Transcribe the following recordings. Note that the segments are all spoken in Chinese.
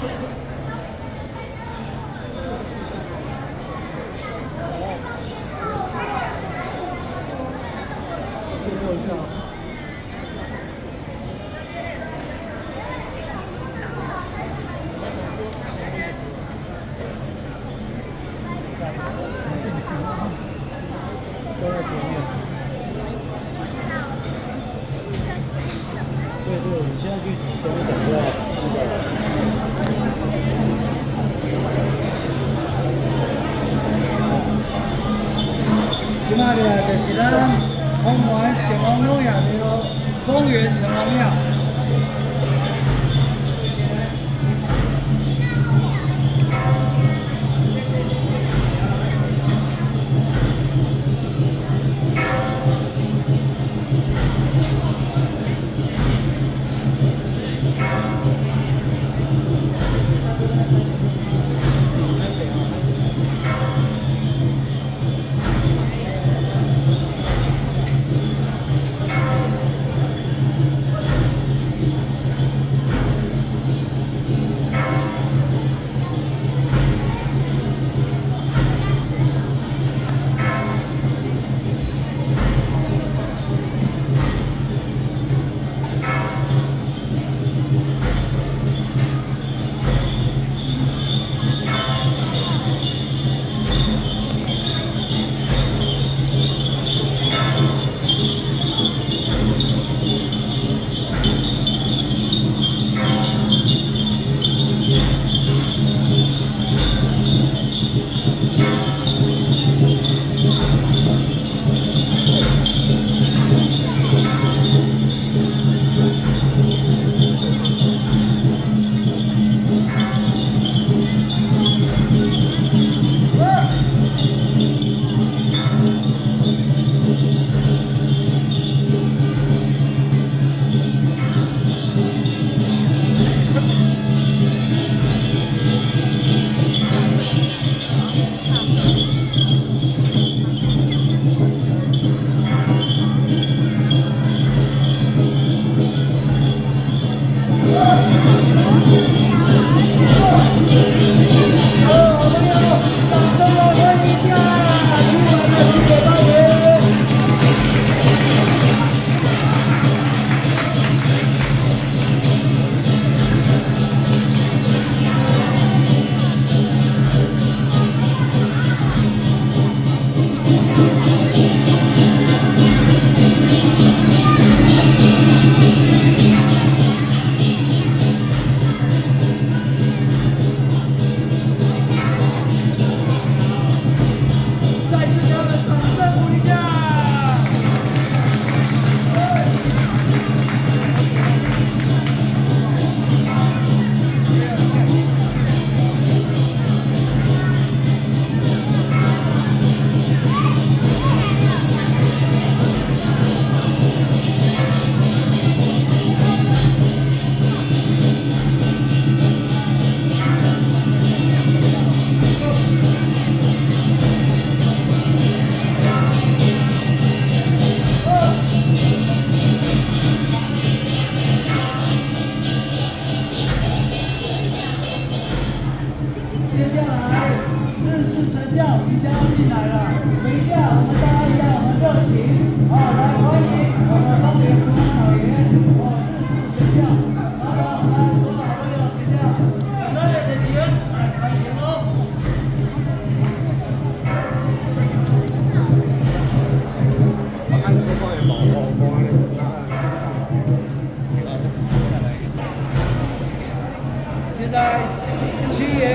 对对，你现在去车，等，等一。就是咱洪湖城隍庙的风云城隍庙。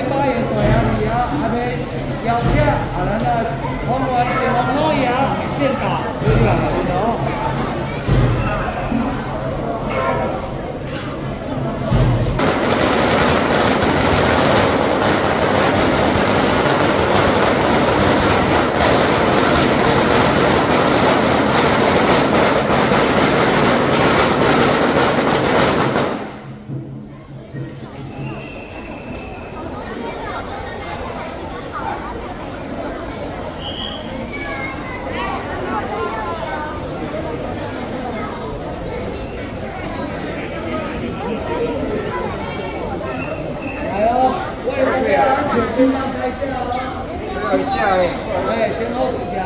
八月大洋一样还可以两千啊那个黄瓜西红柿一样现打折一先后腿脚。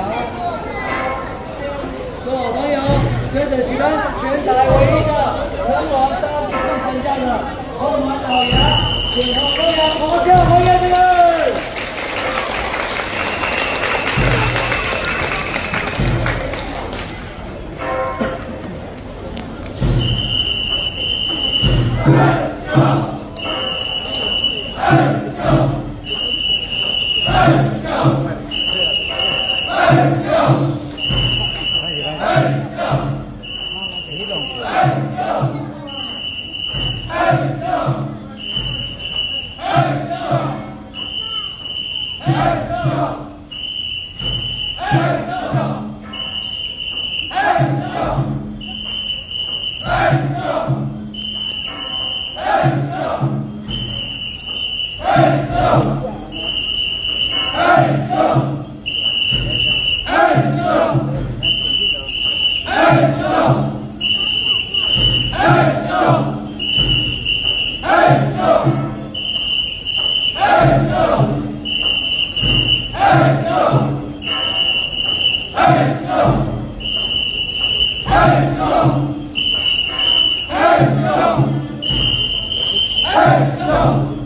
所有朋友，跟着举人全台唯一的成王三部参加的红马老杨，请红老杨咆哮红颜这个。Hey, stop! earth so.